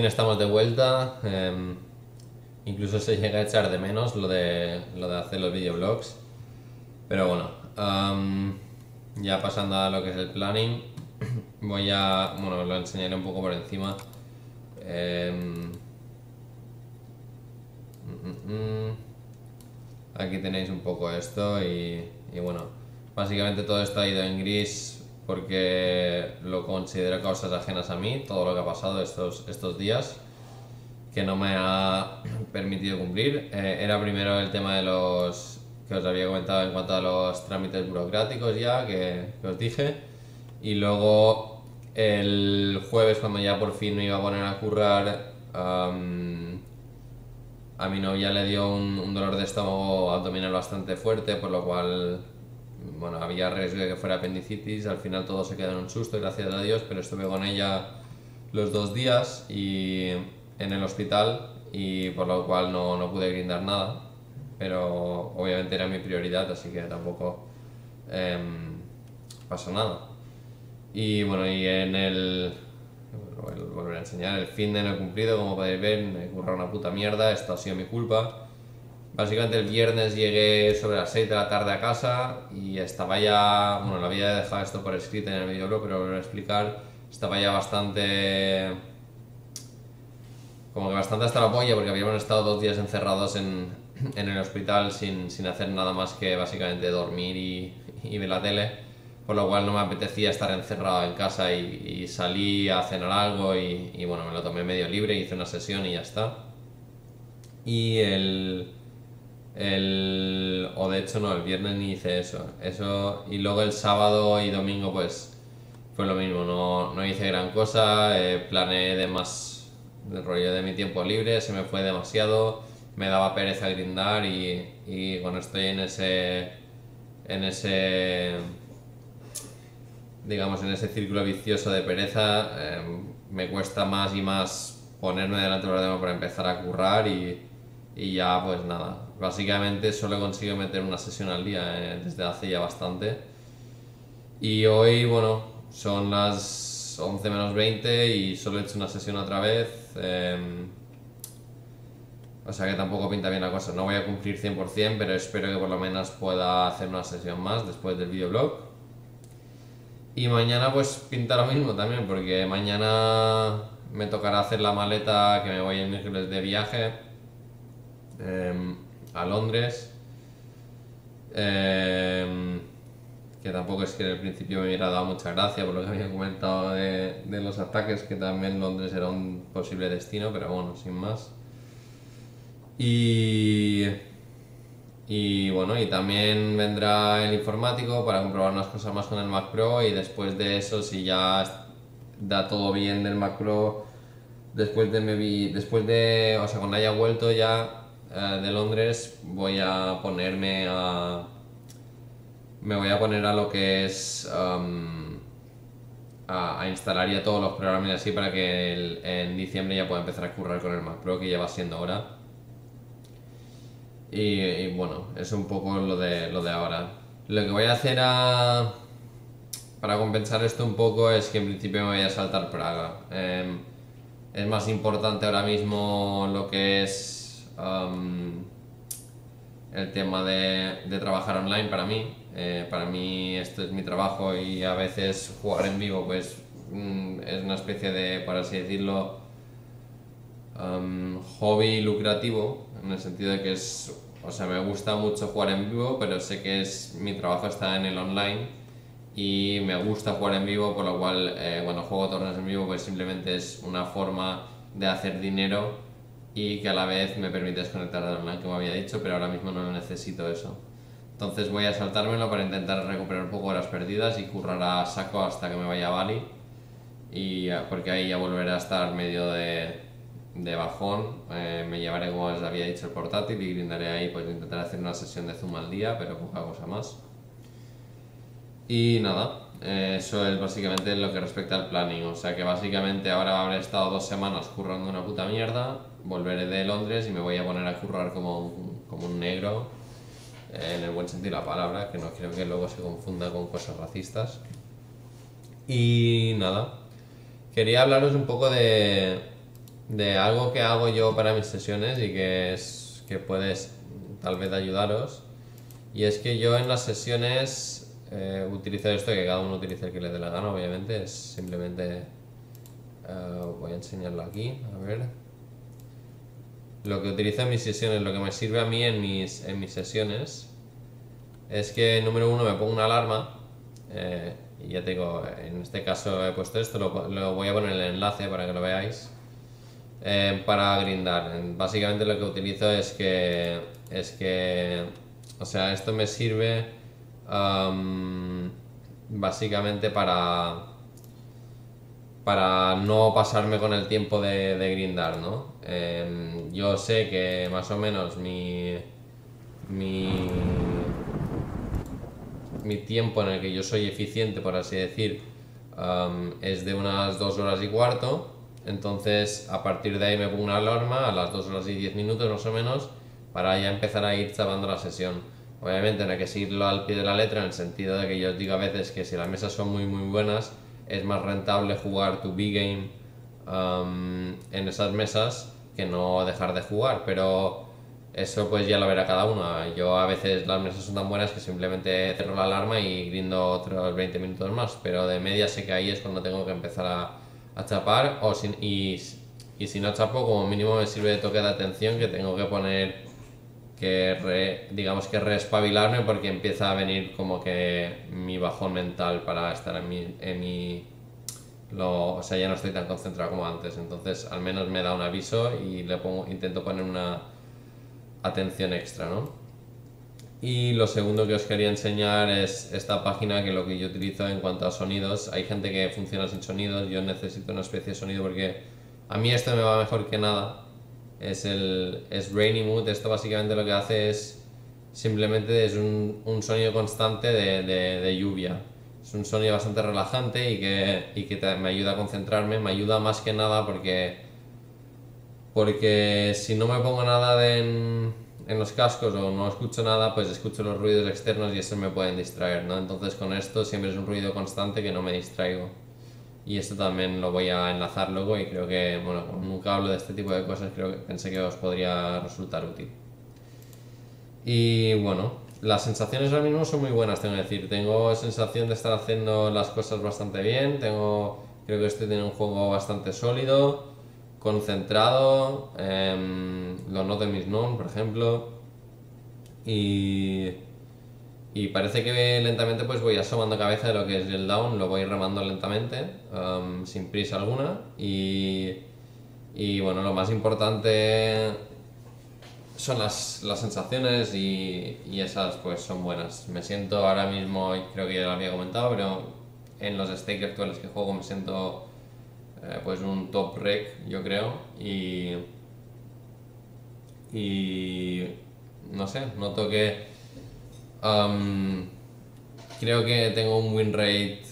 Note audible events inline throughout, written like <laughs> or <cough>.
estamos de vuelta. em, incluso se llega a echar de menos lo de, lo de hacer los videoblogs. Pero bueno, am, ya pasando a lo que es el planning, <clears throat> voy a. Bueno, lo enseñaré un poco por encima. Em, mm, mm, mm. Aquí tenéis un poco esto y, y bueno, básicamente todo esto ha ido en gris porque lo considero causas ajenas a mí, todo lo que ha pasado estos, estos días que no me ha <clears throat> permitido cumplir. Eh, era primero el tema de los que os había comentado en cuanto a los trámites burocráticos ya, que, que os dije. Y luego el jueves cuando ya por fin me iba a poner a currar, am, a mi novia le dio un, un dolor de estómago abdominal bastante fuerte, por lo cual bueno, había riesgo de que fuera apendicitis. Al final todo se quedó en un susto, gracias a Dios, pero estuve con ella los dos días y en el hospital y por lo cual no, no pude brindar nada. Pero obviamente era mi prioridad, así que tampoco em, pasó nada. Y bueno, y en el. A volver a enseñar. El fin de no he cumplido, como podéis ver, me he currado una puta mierda. Esto ha sido mi culpa. Básicamente el viernes llegué sobre las 6 de la tarde a casa y estaba ya. Bueno, lo había dejado esto por escrito en el videoblog, pero lo voy a explicar. Estaba ya bastante. Como que bastante hasta la polla porque habíamos estado dos días encerrados en, <clears throat> en el hospital sin, sin hacer nada más que básicamente dormir y, y ver la tele por lo cual no me apetecía estar encerrado en casa y, y salí a cenar algo y, y, bueno, me lo tomé medio libre, hice una sesión y ya está. Y el, el... o de hecho no, el viernes ni hice eso. eso y luego el sábado y domingo pues fue lo mismo, no, no hice gran cosa, eh, planeé de más rollo de mi tiempo libre, se me fue demasiado, me daba pereza grindar y, y bueno, estoy en ese... en ese digamos, en ese círculo vicioso de pereza, eh, me cuesta más y más ponerme delante del ordenador para empezar a currar y, y ya pues nada. Básicamente solo consigo meter una sesión al día eh, desde hace ya bastante. Y hoy, bueno, son las 11 menos 20 y solo he hecho una sesión otra vez. eh, o sea que tampoco pinta bien la cosa. No voy a cumplir 100%, pero espero que por lo menos pueda hacer una sesión más después del videoblog. Y mañana pues pinta lo mismo también, porque mañana me tocará hacer la maleta que me voy el miércoles de viaje em, a Londres. Em, que tampoco es que en el principio me hubiera dado mucha gracia por lo que <laughs> había comentado de, los ataques, que también Londres era un posible destino, pero bueno, sin más. Y, y bueno, y también vendrá el informático para comprobar unas cosas más con el Mac Pro y después de eso, si ya da todo bien del Mac Pro, después de, me vi- después de, o sea, cuando haya vuelto ya de Londres, voy a ponerme a, me voy a poner a lo que es am, a, a instalar ya todos los programas y así para que en diciembre ya pueda empezar a currar con el Mac Pro, que ya va siendo hora. Y, y bueno, es un poco lo de, lo de ahora. Lo que voy a hacer a- para compensar esto un poco es que en principio me voy a saltar Praga. Em, es más importante ahora mismo lo que es el tema de, de trabajar online para mí. Eh, para mí esto es mi trabajo y a veces jugar en vivo pues mm, es una especie de, por así decirlo, um, hobby lucrativo, en el sentido de que es, o sea, me gusta mucho jugar en vivo, pero sé que es, mi trabajo está en el online y me gusta jugar en vivo, por lo cual eh, cuando juego torneos en vivo pues simplemente es una forma de hacer dinero y que a la vez me permite desconectar del online, como había dicho, pero ahora mismo no necesito eso. Entonces voy a saltármelo para intentar recuperar un poco horas perdidas y currar a saco hasta que me vaya a Bali y eh, porque ahí ya volveré a estar medio de, de bajón. Eh, me llevaré, como os había dicho, el portátil y brindaré ahí, pues intentar hacer una sesión de Zoom al día, pero poca cosa más. Y nada, eh, eso es básicamente lo que respecta al planning. O sea que básicamente ahora habré estado dos semanas currando una puta mierda, volveré de Londres y me voy a poner a currar como un, como un negro, eh, en el buen sentido de la palabra, que no quiero que luego se confunda con cosas racistas. Y nada, quería hablaros un poco de, de algo que hago yo para mis sesiones y que, es, que puedes tal vez ayudaros. Y es que yo en las sesiones eh, esto, que cada uno utilice el que le dé la gana, obviamente, es simplemente... eh, voy a enseñarlo aquí, a ver. Lo que utilizo en mis sesiones, lo que me sirve a mí en mis, en mis sesiones, es que número uno me pongo una alarma, eh, y ya te digo, en este caso he puesto esto, lo, voy a poner en el enlace para que lo veáis. Eh, para grindar, En- básicamente lo que utilizo es que, es que, o sea, esto me sirve am, básicamente para, para no pasarme con el tiempo de, grindar, ¿no? Em, yo sé que más o menos mi, mi, mi tiempo en el que yo soy eficiente, por así decir, es de unas dos horas y cuarto. Entonces, a partir de ahí me pongo una alarma a las dos horas y diez minutos más o menos para ya empezar a ir chapando la sesión. Obviamente no hay que seguirlo al pie de la letra en el sentido de que yo os digo a veces que si las mesas son muy muy buenas es más rentable jugar tu B-game am, en esas mesas que no dejar de jugar, pero eso pues ya lo verá cada uno. Yo a veces las mesas son tan buenas que simplemente cierro la alarma y grindo otros 20 minutos más, pero de media sé que ahí es cuando tengo que empezar a, a chapar o sin- y, y si no chapo como mínimo me sirve de toque de atención que tengo que poner que re- digamos que reespabilarme porque empieza a venir como que mi bajón mental para estar en mi, en mi lo, o sea, ya no estoy tan concentrado como antes, entonces al menos me da un aviso y le pongo, intento poner una atención extra, ¿no? Y lo segundo que os quería enseñar es esta página que lo que yo utilizo en cuanto a sonidos. Hay gente que funciona sin sonidos, yo necesito una especie de sonido porque a mí esto me va mejor que nada. Es el es Rainy Mood, esto básicamente lo que hace es simplemente es un, un sonido constante de, de- lluvia. Es un sonido bastante relajante y que, y que me ayuda a concentrarme, me ayuda más que nada porque porque si no me pongo nada en, en los cascos o no escucho nada, pues escucho los ruidos externos y eso me pueden distraer, ¿no? Entonces con esto siempre es un ruido constante que no me distraigo. Y esto también lo voy a enlazar luego y creo que, bueno, como nunca hablo de este tipo de cosas, creo que pensé que os podría resultar útil. Y bueno, las sensaciones ahora mismo son muy buenas, tengo que decir. Tengo sensación de estar haciendo las cosas bastante bien. Tengo, creo que estoy teniendo un juego bastante sólido, concentrado. em, lo noto en mis non, por ejemplo. Y, y parece que lentamente pues voy asomando cabeza de lo que es el down, lo voy remando lentamente, em, sin prisa alguna. Y, y bueno, lo más importante son las, las sensaciones y, y esas pues son buenas. Me siento ahora mismo, creo que ya lo había comentado, pero en los stakes actuales que juego me siento eh, pues un top rec, yo creo, y, y no sé, noto que creo que tengo un win rate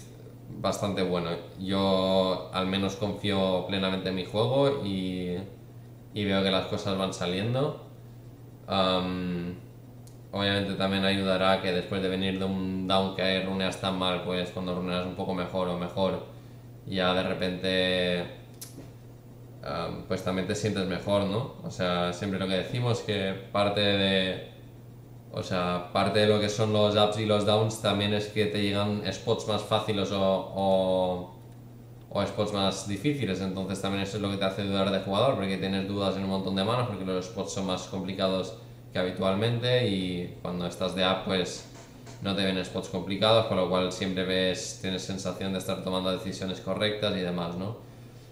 bastante bueno. Yo al menos confío plenamente en mi juego y, y veo que las cosas van saliendo. Am, obviamente también ayudará que después de venir de un down que runeas tan mal, pues cuando runeas un poco mejor o mejor, ya de repente pues también te sientes mejor, ¿no? O sea, siempre lo que decimos que parte de o sea, parte de lo que son los ups y los downs también es que te llegan spots más fáciles o, o, spots más difíciles, entonces también eso es lo que te hace dudar de jugador, porque tienes dudas en un montón de manos, porque los spots son más complicados que habitualmente y cuando estás de up pues no te ven spots complicados, con lo cual siempre ves, tienes sensación de estar tomando decisiones correctas y demás, ¿no?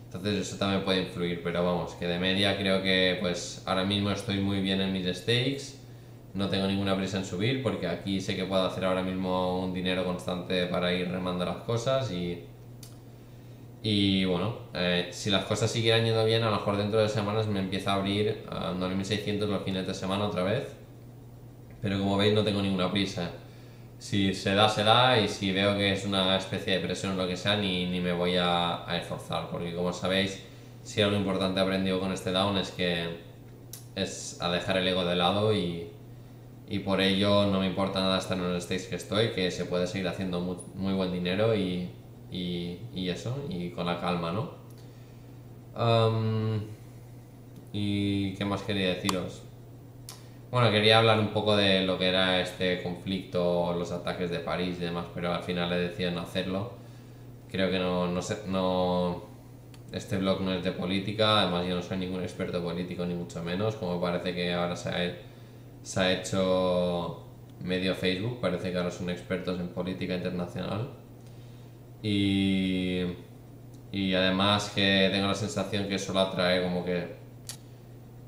Entonces eso también puede influir, pero vamos, que de media creo que pues ahora mismo estoy muy bien en mis stakes, no tengo ninguna prisa en subir porque aquí sé que puedo hacer ahora mismo un dinero constante para ir remando las cosas y, y bueno, eh, si las cosas siguieran yendo bien, a lo mejor dentro de semanas me empieza a abrir a 9600 los fines de semana otra vez, pero como veis no tengo ninguna prisa. Si se da, se da, y si veo que es una especie de presión o lo que sea, ni, ni me voy a, a esforzar, porque como sabéis, si algo importante aprendido con este down es que es a dejar el ego de lado y, y por ello no me importa nada estar en los stakes que estoy, que se puede seguir haciendo muy, muy buen dinero y, y, y eso, y con la calma, ¿no? ¿Y qué más quería deciros? Bueno, quería hablar un poco de lo que era este conflicto, los ataques de París y demás, pero al final he decidido no hacerlo. Creo que no, no sé, no, este blog no es de política, además yo no soy ningún experto político ni mucho menos, como parece que ahora se ha, se ha hecho medio Facebook, parece que ahora son expertos en política internacional. Y, y además que tengo la sensación que eso lo atrae como que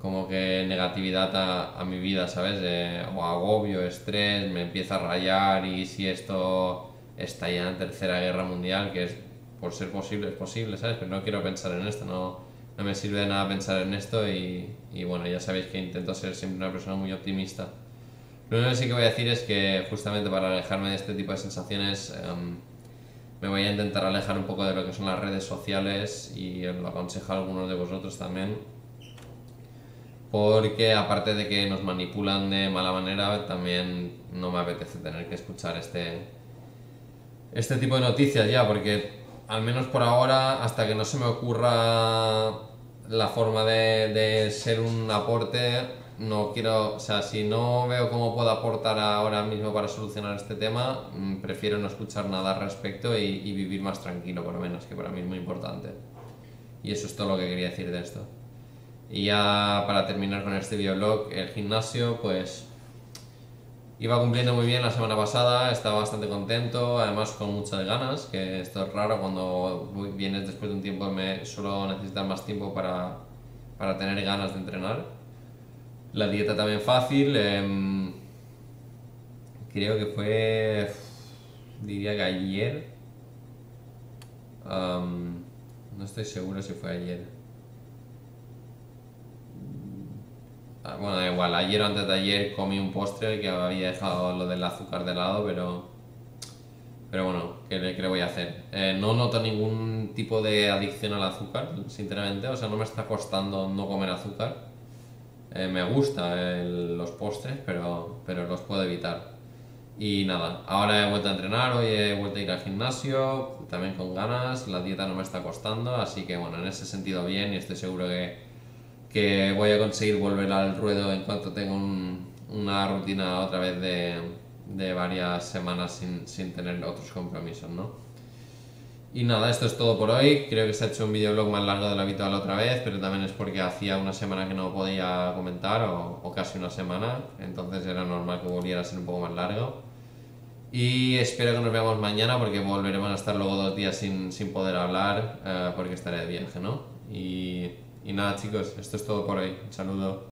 como que negatividad a, a mi vida, ¿sabes? o agobio, estrés, me empieza a rayar y si esto está ya en tercera guerra mundial, que es por ser posible, es posible, ¿sabes? Pero no quiero pensar en esto, no, no me sirve de nada pensar en esto y, bueno, ya sabéis que intento ser siempre una persona muy optimista. Lo único que sí que voy a decir es que justamente para alejarme de este tipo de sensaciones em, me voy a intentar alejar un poco de lo que son las redes sociales y lo aconsejo a algunos de vosotros también porque aparte de que nos manipulan de mala manera, también no me apetece tener que escuchar este, este tipo de noticias ya, porque al menos por ahora, hasta que no se me ocurra la forma de, ser un aporte, no quiero, o sea, si no veo cómo puedo aportar ahora mismo para solucionar este tema, mm, prefiero no escuchar nada al respecto y, y vivir más tranquilo, por lo menos, que para mí es muy importante. Y eso es todo lo que quería decir de esto. Y ya para terminar con este videoblog, el gimnasio pues iba cumpliendo muy bien la semana pasada, estaba bastante contento, además con muchas ganas, que esto es raro cuando vienes después de un tiempo, me suelo necesitar más tiempo para, para tener ganas de entrenar. La dieta también fácil, em, creo que fue, diría que ayer, no estoy seguro si fue ayer. Bueno, da igual, ayer o antes de ayer comí un postre que había dejado lo del azúcar de lado, pero. Pero bueno, ¿qué le, voy a hacer? Eh, no noto ningún tipo de adicción al azúcar, sinceramente, o sea, no me está costando no comer azúcar. Eh, me gustan los postres, pero, pero los puedo evitar. Y nada, ahora he vuelto a entrenar, hoy he vuelto a ir al gimnasio, también con ganas, la dieta no me está costando, así que bueno, en ese sentido bien y estoy seguro que que voy a conseguir volver al ruedo en cuanto tenga una rutina otra vez de, de varias semanas sin, sin, tener otros compromisos, ¿no? Y nada, esto es todo por hoy. Creo que se ha hecho un videoblog más largo de lo habitual otra vez, pero también es porque hacía una semana que no podía comentar, o, casi una semana, entonces era normal que volviera a ser un poco más largo. Y espero que nos veamos mañana porque volveremos a estar luego dos días sin, sin poder hablar, eh, porque estaré de viaje, ¿no? Y y nada chicos, esto es todo por hoy. Un saludo.